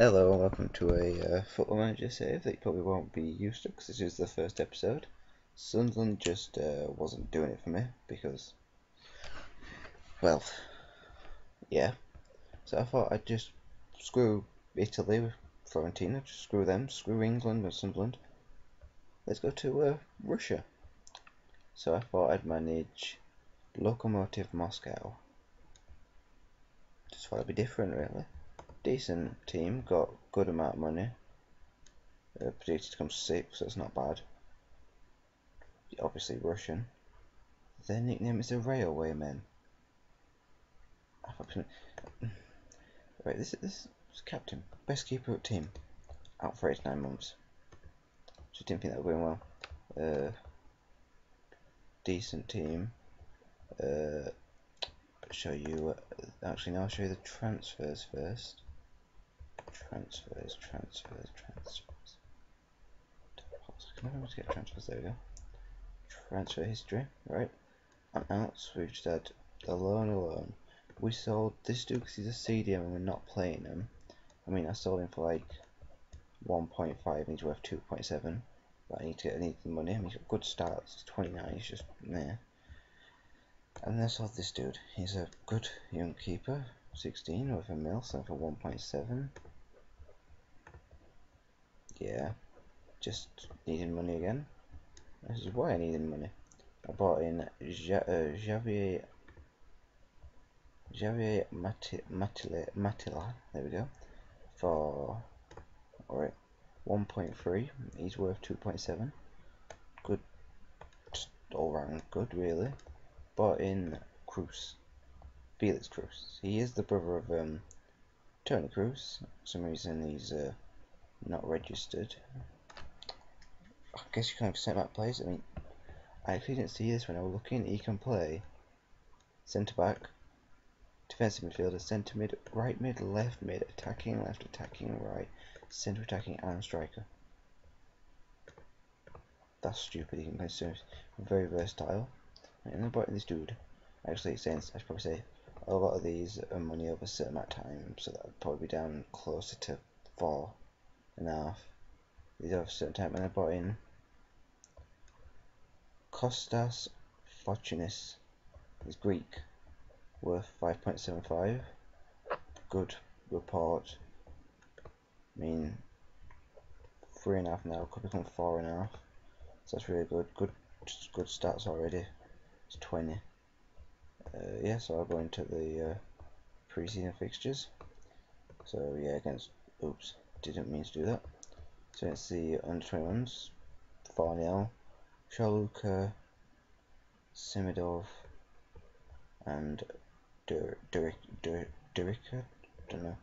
Hello and welcome to a uh, Football Manager save that you probably won't be used to because this is the first episode. Sunderland just uh, wasn't doing it for me because, well, yeah. So I thought I'd just screw Italy with Fiorentina, just screw them, screw England with Sunderland. Let's go to uh, Russia. So I thought I'd manage Lokomotiv Moscow. Just thought it'd be different really decent team, got good amount of money. Uh, predicted to come sixth, so it's not bad. Obviously Russian. Their nickname is the Railwaymen. Right, this is this is captain, best keeper of team, out for eight nine months. Just didn't think that was going well. Uh, decent team. Uh, show you. Uh, actually, now I'll show you the transfers first transfers, transfers, transfers. Can I never get transfers, there we go. Transfer history, right. And outs, we've just had alone, alone. We sold this dude because he's a CDM and we're not playing him. I mean, I sold him for like 1.5 and he's worth 2.7. But I need to get, the money. I mean, he's got good stats. He's 29, he's just, meh. And then I sold this dude. He's a good young keeper, 16 with a mil, so for 1.7 yeah, just needing money again. This is why I needed money. I bought in ja uh, Javier Javier Matila, Matila, there we go, for alright 1.3. He's worth 2.7. Good, all round good, really. Bought in Kroos, Felix Kroos. He is the brother of um, Toni Kroos. For some reason he's uh, not registered. I guess you can centre back plays. I mean, I actually didn't see this when I was looking. He can play centre back, defensive midfielder, centre mid, right mid, left mid, attacking left, attacking right, centre attacking, and striker. That's stupid. He can play so very versatile. And brought this dude. Actually, since I should probably say a lot of these are money over a certain amount of time, so that would probably be down closer to four enough. These are certain time, and I bought in Kostas Fortounis. He's Greek, worth 5.75. Good report. I mean, three and a half now, could become four and a half. So that's really good. Good, good stats already. It's 20. Uh, yeah, so I'll go into the uh, preseason fixtures. So yeah, against oops, didn't mean to do that. So it's the under 21s, Farnell, Shaluka, Simidov, and Derek, Derek, don't know.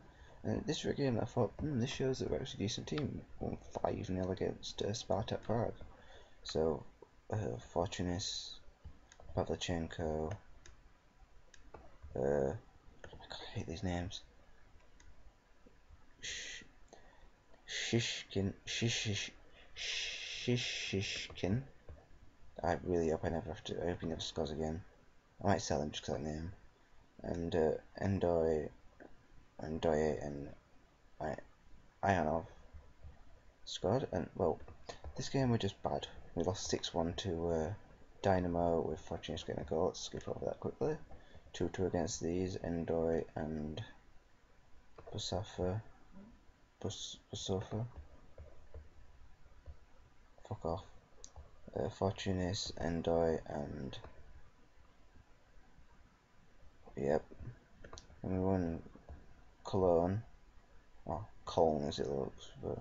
And this game, I thought, hmm, this shows that we're actually a decent team. Won 5 0 against uh, Spartak Prague. So, uh, Fortounis, Pavlyuchenko, uh, I hate these names. Shishkin, Shishish, Shishishkin. I really hope I never have to. open up scores again. I might sell them just because that name. And uh, N'Doye, N'Doye, and I, I don't Ionov scored. And well, this game was just bad. We lost six one to uh, Dynamo with Fortounis getting a goal. Let's skip over that quickly. Two two against these N'Doye and Busafa. Bus sofa. Fuck off. Uh, Fortounis, N'Doye, and yep. And we won Cologne. Oh, Cologne as it looks, but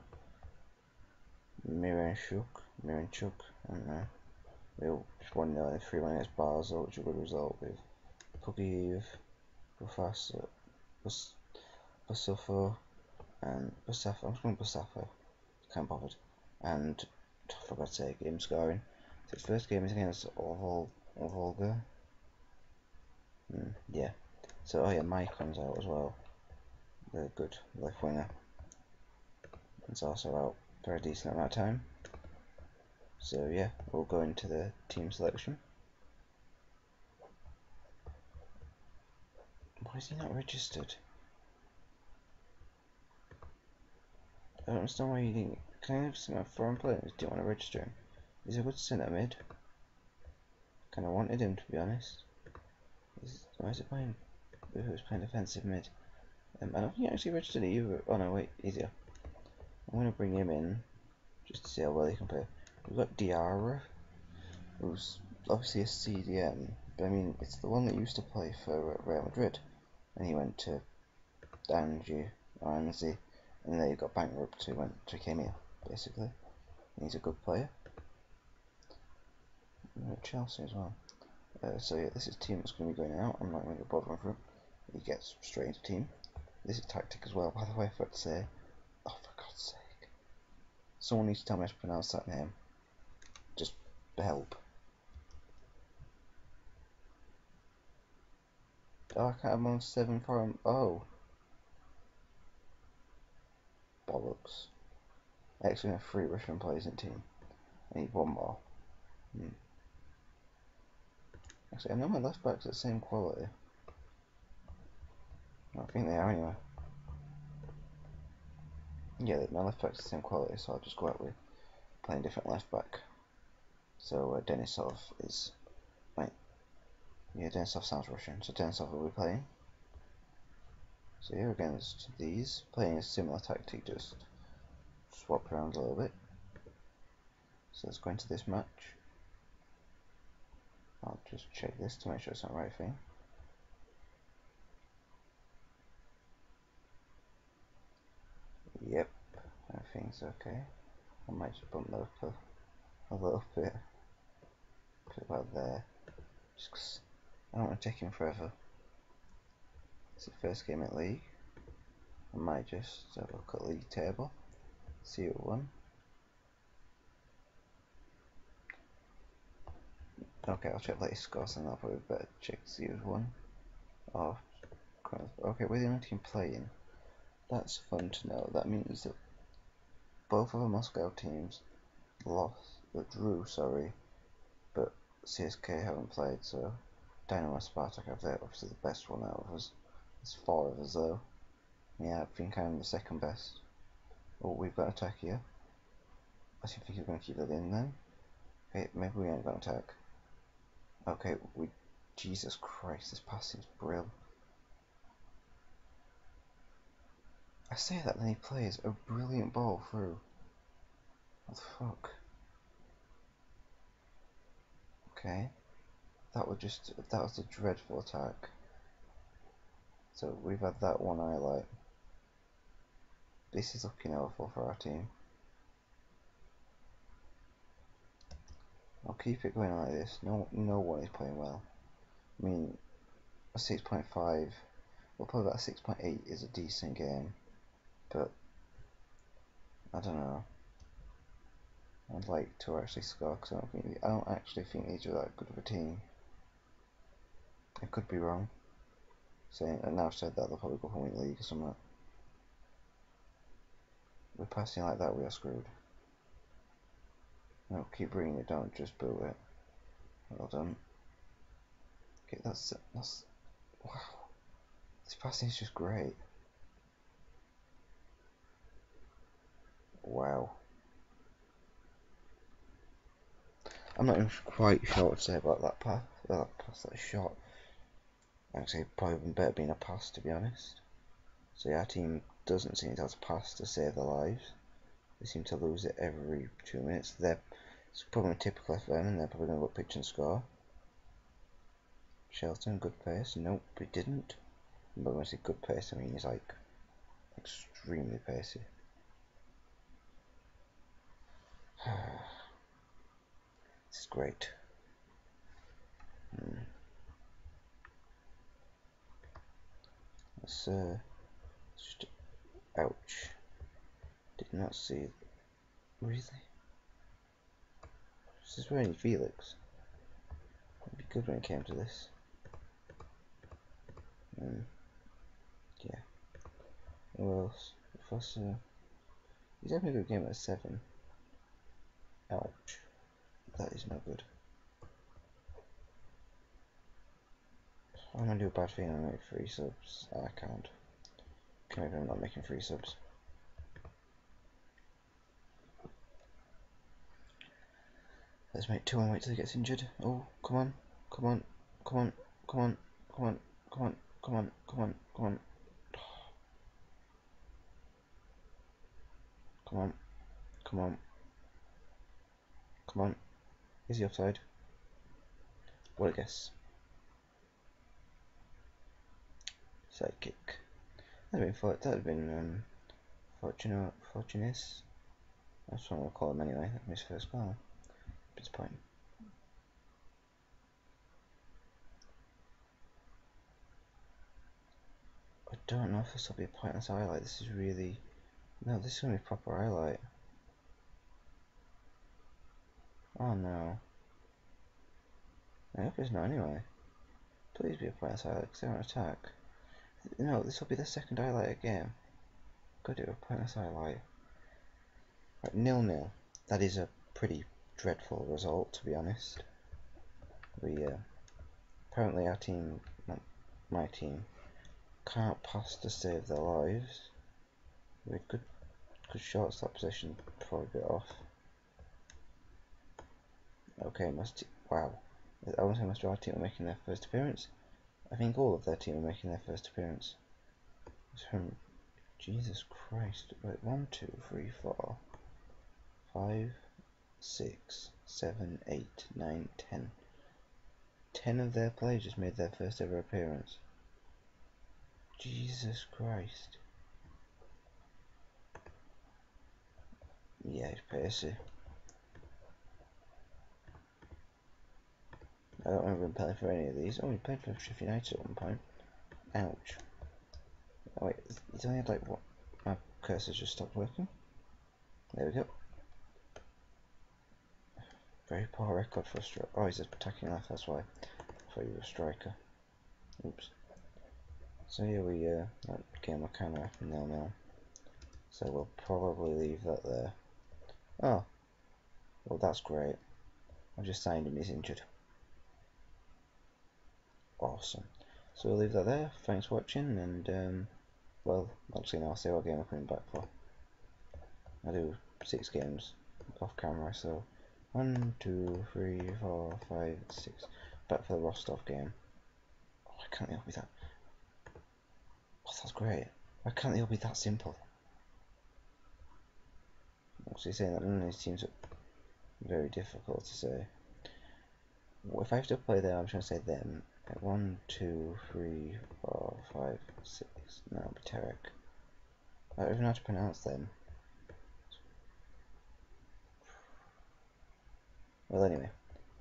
Miranchuk, Miranchuk, I don't know. We just won nearly 3 1 against Basel, which is a good result with Pugiv, Professor, Busufo, and Busafa, I'm just going Busafa, can't bother, and for God's sake, game scoring. So his first game is against Oval, Volga. Mm, yeah. So, oh yeah, Maicon out as well. The good left winger. It's also out for a decent amount of time. So yeah, we'll go into the team selection. Why is he not registered? I don't understand why you didn't. Can I have some foreign players? Do you want to register? He's a good centre mid. Kind of wanted him to be honest. He's, why is he playing? Who's playing defensive mid? Um, I don't think he actually registered it either. Oh no, wait, easier. I'm to bring him in just to see how well he can play. We've got Diarra, who's obviously a CDM, but I mean, it's the one that used to play for Real Madrid, and he went to Angie, or Annecy, and then he got bankrupt, he went to Kemia, basically. He's a good player. Chelsea as well. Uh, so yeah, this is team that's going to be going out. I'm not going to bother for him. He gets straight into team. This is tactic as well, by the way, I forgot to say. Oh, for God's sake. Someone needs to tell me how to pronounce that name. Just help. Oh, can't have on seven for him. Oh. Bollocks. Have three Russian players in team. I need one more. Hmm. Actually, I know my left backs the same quality. I think they are anyway. Yeah, my left back's the same quality, so I'll just go out with playing different left back. So uh, Denisov is, right, yeah, Denisov sounds Russian, so Denisov will be playing. So here against these, playing a similar tactic, just swap around a little bit. So let's go into this match. I'll just check this to make sure it's not the right thing. Yep, everything's okay. I might just bump that up a, a little bit. Put it about there. Just I don't want to take him forever. It's the first game at league. I might just have a look at league table. See who won. Okay, I'll check latest scores and I'll probably better check see who's won. Oh, okay, we're the only team playing. That's fun to know. That means that both of the Moscow teams lost, but uh, drew, sorry, but CSK haven't played, so Dynamo Spartak have their obviously the best one out of us. There's four of us though. Yeah, I think I'm the second best. Oh, we've got attack here. I think he's going to keep that in then. Okay, maybe we ain't going to attack. Okay, we. Jesus Christ, this passing's brilliant. I say that, then he plays a brilliant ball through. What the fuck? Okay. That was just, that was a dreadful attack. So we've had that one highlight. This is looking awful for our team. I'll keep it going like this. No, no one is playing well. I mean, a 6.5, well probably about a 6.8 is a decent game but I don't know. I'd like to actually score because I don't think I don't actually think these are that good of a team. I could be wrong. Saying and now I've said that they'll probably go for win league or something. We're passing like that, we are screwed. No, keep bringing it down, just boot it. Well done. Okay, that's that's wow. This passing is just great. Wow. I'm not even quite sure what to say about that pass, that pass, that shot. Actually, probably better being a pass, to be honest. So yeah, our team doesn't seem to have to pass to save their lives. They seem to lose it every two minutes. They're it's probably typical FM, and they're probably going to go pitch and score. Shelton, good pace. Nope, he didn't. But when I say good pace, I mean he's like extremely pacey. this is great. Hmm. Let's, uh, just, ouch. Did not see, really? This is wearing Felix. It'd be good when it came to this. Hmm. yeah. What else? Uh, he's having a good game at 7. Ouch. That is no good. I'm gonna do a bad thing and make three subs. I can't. Okay, maybe I'm not making three subs. Let's make two and wait till he gets injured. Oh, come on, come on, come on, come on, come on, come on, come on, come on, come on. Come on, come on, come on. Is he offside? What a guess. Kick. That'd been that'd been um, fortunate, fortunis. That's what I'm gonna call him anyway. That's his first goal. Disappointing. I don't know if this will be a pointless highlight. This is really no. This is gonna be a proper highlight. Oh no. I hope it's not anyway. Please be a pointless highlight because they're on attack. No, this will be the second highlight again. Gotta do a pointless highlight. Right, nil nil. That is a pretty dreadful result, to be honest. We uh, apparently our team, my team, can't pass to save their lives. We good, good short stop position before we off. Okay, must wow. I say must our team making their first appearance. I think all of their team are making their first appearance. Jesus Christ. Wait, one, two, three, four, five, six, seven, eight, nine, ten. Ten of their players just made their first ever appearance. Jesus Christ. Yeah, it's pacey. I don't remember playing for any of these. Oh, he played for Sheffield United at one point. Ouch. Oh wait, he's only had like what? My cursor's just stopped working. There we go. Very poor record for a striker. Oh, he's attacking left, that's why. I thought he was a striker. Oops. So here we, uh, game of camera. So we'll probably leave that there. Oh. Well, that's great. I just signed him, he's injured. Awesome. So we'll leave that there. Thanks for watching, and, um, well, actually, now I'll see what game I'm coming back for. I do six games off camera, so one, two, three, four, five, six. Back for the Rostov game. Oh, I can't help with that. Oh, that's great. Why can't they all be that simple? He saying that none of these teams are very difficult to say. If I have to play them, I'm trying to say them. One, two, three, four, five, six. No, Terek. I don't even know how to pronounce them. Well, anyway,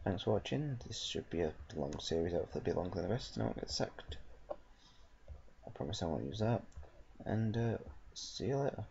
thanks for watching. This should be a long series, hopefully it'll be longer than the rest, and I won't get sacked. I promise I won't use that. And uh, see you later.